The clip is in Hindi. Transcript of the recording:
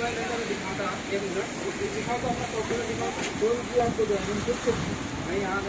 मोबाइल रहता तो दिखाता, एक मिनट। दिखाओ तो अपना सॉफ्टवेयर दिखाओ जो भी आपको जो है कुछ नहीं यहाँ